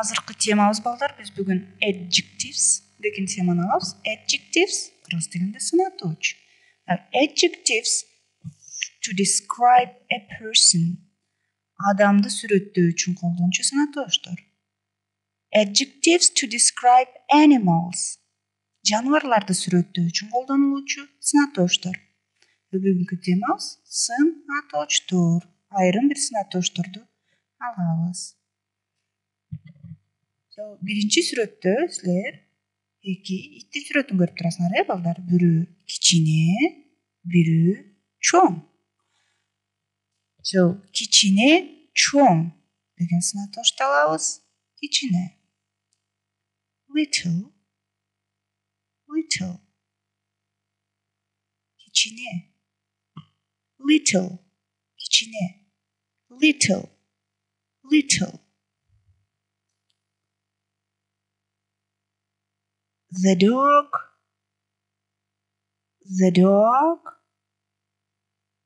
азыркы темабыз балдар биз бүгүн adjectives деген теманы алабыз adjectives кыргыз тилинде санатоочу adjectives to describe a person адамды сүрөттөө үчүн колдончу санатооштор adjectives to describe animals жаныбарларды сүрөттөө үчүн колдонулуучу санатооштор бүгүнкү темабыз сын атоочтор айрым бир санатоошторду алабыз биринчи сүрөттө силер эки иттин сүрөтүн көрүп турасыңар э балдар бирөө кичине бирөө чоң so кичине чоң деген сынатошду алабыз кичине little little кичине little кичине little little The dog. The dog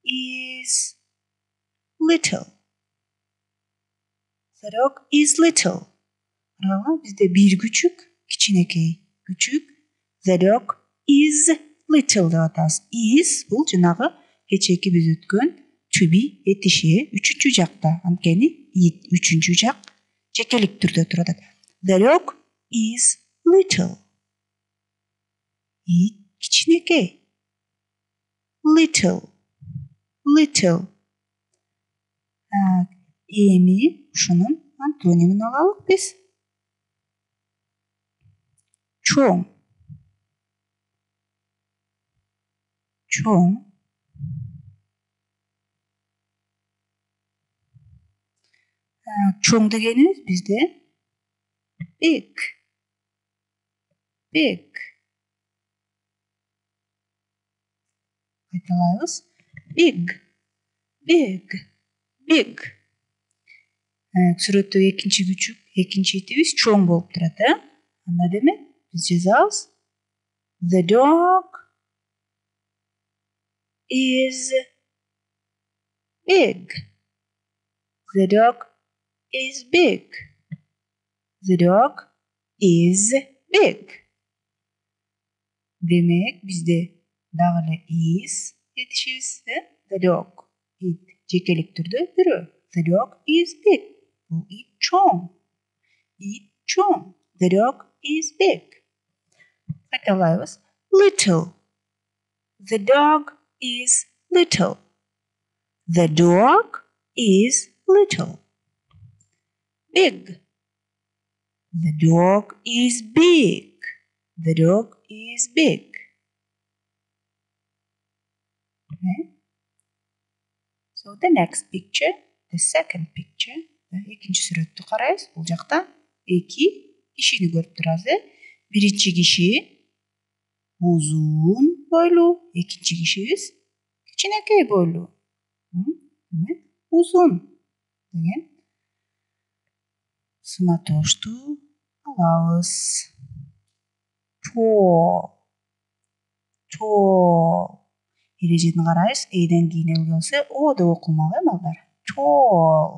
is little. The dog is little. Ama bizde bir küçük, kiçinekey, küçük. The dog is little da. Is, bu cınağı geçeki biz ötkün. To be, yetişi, üçüncü ucakta. Amkeni, üçüncü ucak, çekelik türde turat. The dog is little и кичинекей little little эми ушунун антонимин алалык биз чоң чоң чоң дегенибиз бизде big big Айталайбыз. Big. Big. Big. Сүрөттө экинчи күчүк, экинчи этибиз чоң болуп турат, э? Анда демек биз жазабыз. The dog is big. The dog is big. The dog is big. Демек бизде дагы эле is айтышыбыз э the dog it жекелик түрдө бирөө the dog is big бул it чоң it чоң the dog is big кайталайбыз little the dog is little the dog is little big the dog is big the dog is big Okay. So the next picture, the second picture. Экинчи сүрөттү карайбыз. Бул жакта эки кишини көрүп турабыз, э? Биринчи киши узун бойлуу, экинчи кишибиз кичинекей бойлуу. Демек, узун деген сынатошту алабыз. Tall. Tall. эрежени карайбыз эден кийин эл келсе о деп окулмак э балдар tall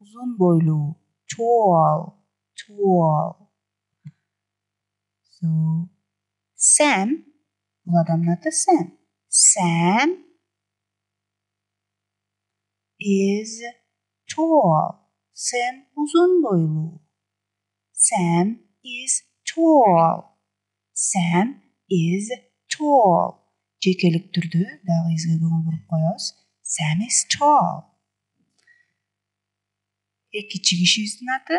узун бойлуу tall tall so sam бул адамдын аты sam sam is tall sam узун бойлуу sam is tall sam is tall жекелик түрдө дагы изге көңүл буруп коебуз sam is tall экинчи кишибиздин аты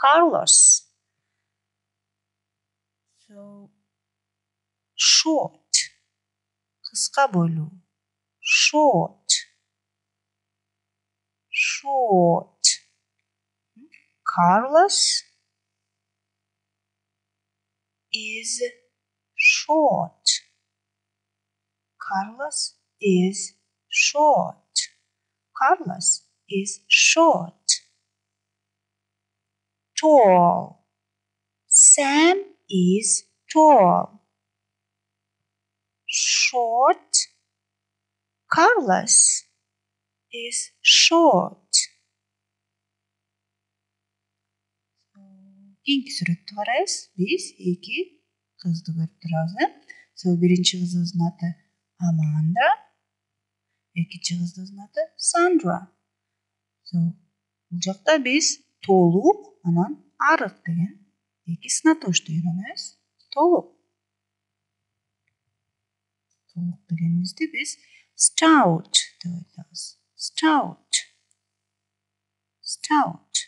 Carlos so short кыска бойлуу short short Carlos is short. Carlos is short. Carlos is short. Tall. Sam is tall. Short. Carlos is short. keyingi suratga qaraymiz biz ikki қызды көріп тұрасыз сол биринчи кызыбыздын аты аманда экинчи кызыбыздын аты сандра. Сол бул жакта биз толук анан арық деген эки снатошты үйрөнөбүз толық толук дегенибизди біз стаут деп айтабыз stout stout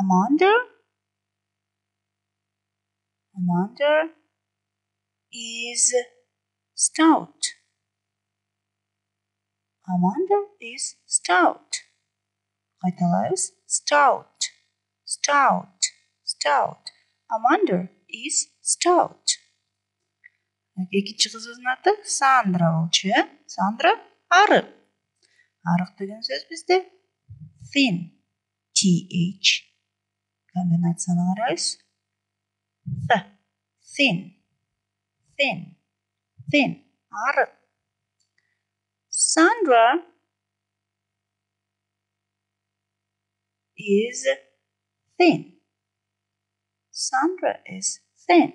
аманда commander is stout. Commander is stout. Italics stout, stout, stout. Commander is stout. экинчи кызыбыздын аты сандра болчу э сандра арык арык деген сөз бизде thin th комбинацияны карайбыз th thin. Thin. Thin. Ariq. Sandra is thin. Sandra is thin.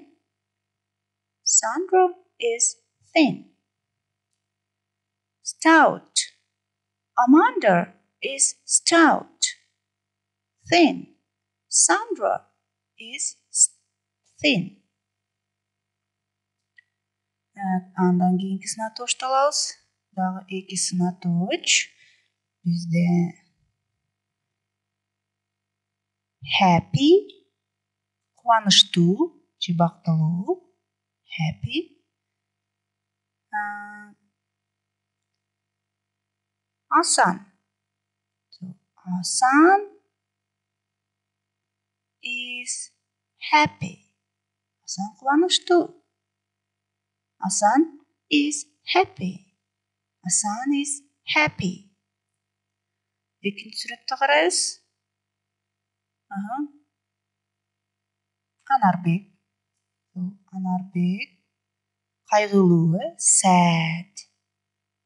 Sandra is thin. Stout. Amanda is stout. Thin. Sandra is thin. Andan keyingisine to'shtalamiz. Dag'i ikkisini toch. Bizda happy quvonishli, chibaqtili, happy. Oson. So, oson is happy. Асан кубанычтуу. Асан is happy. Асан is happy. Экинчи сүрөттө карайбыз. Аха. Анарбек. Анарбек кайгылуу, э? Sad.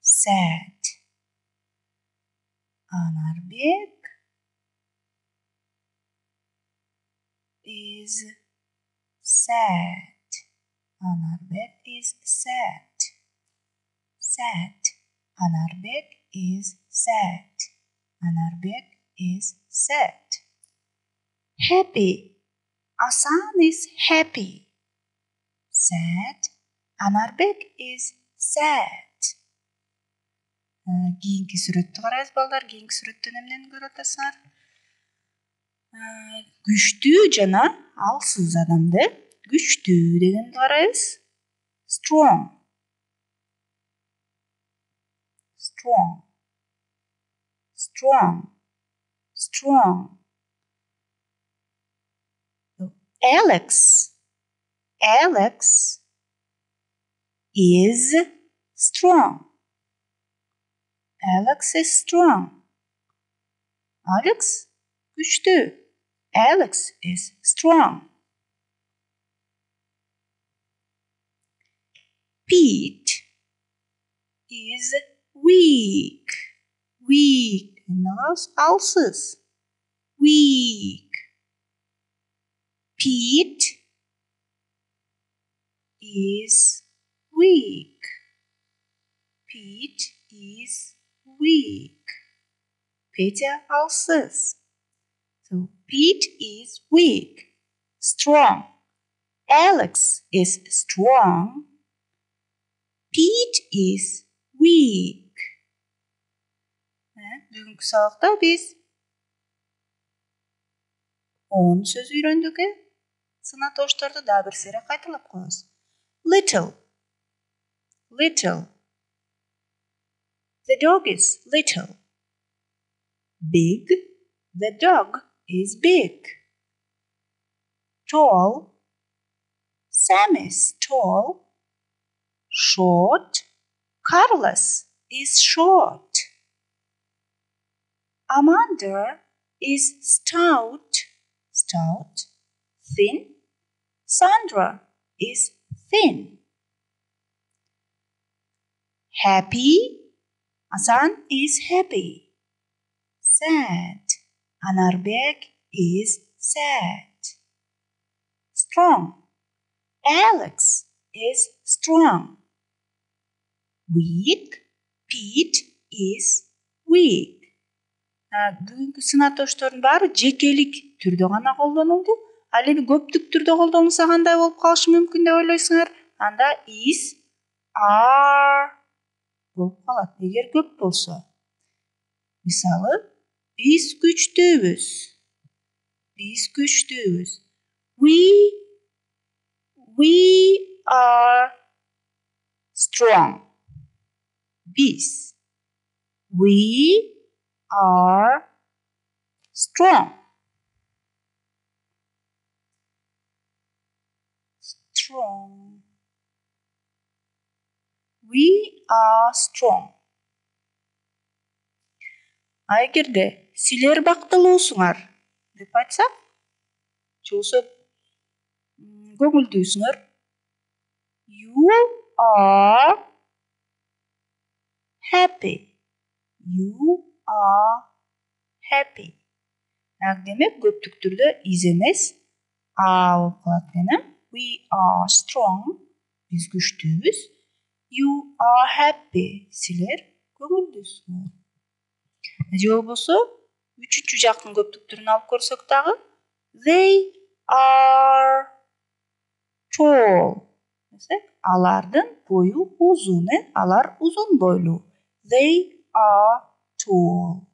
Sad. Анарбек is sad. Anarbek is sad. Sad. Anarbek is sad. Anarbek is sad. Happy. Asan is happy. Sad. Anarbek is sad. Keyingi suratga qaraymiz bolalar. Keyingi suratda nimani ko'ratasizlar? Güçlü jana alsiz odamda güçlü deganni qaraymiz. Strong. Strong. Strong. Strong. Alex. Alex is strong. Alex is strong. Alex güçlü. Alex is strong. Pete is weak. Weak. Nós alças. Weak. Pete is weak. Pete is weak. Peter ulcers. So Pete is weak. Strong. Alex is strong. Pete is weak. Bugungi sabaqda biz 10 so'z o'rgandik. Sinatoshlarni da bir sira qaytalab qo'yamiz. Little. Little. The dog is little. Big. The dog is big. Tall. Sam is tall. Short. Carlos is short. Amanda is stout. Stout. Thin. Sandra is thin. Happy. Asan is happy. Sad. Anarbek is sad. Strong. Alex is strong. weak. Pete is weak. бүгінгі сынатоштардың бары жекелік түрде ғана қолданылды ал енді көптік түрде қолданылса қандай болып қалышы мүмкін деп ойлайсыңар анда is are болып қалат, егер көп болса мысалы біз күштіміз біз күштіміз we we are strong we are strong. Strong. We are strong. А эгерде силер бактылуусуңар деп айтсак же болбосо көңүлдүүсүңөр you are happy. You are happy. Nəqdimi qöp tüktürdü izimiz. A oqlatını. We are strong. Biz güçlüyüz. You are happy. Silir. Gömüldüz. Cevap olsa üçüncü jaqtın köp tüktürünü alıp görsek dağı. They are tall. Desek, alardın boyu uzun, alar uzun boylu. They are tall